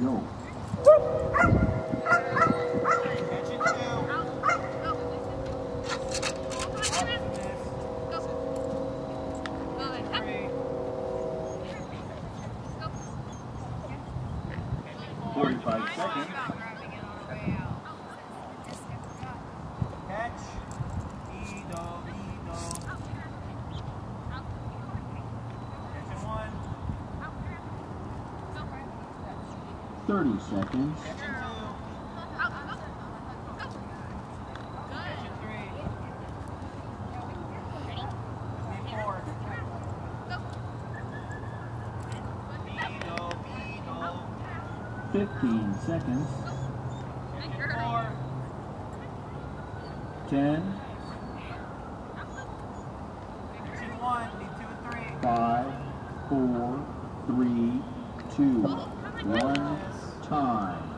go. Forty-five seconds. Catch. 30 seconds. Fifteen seconds. Ten. Five, four, three, two, one time.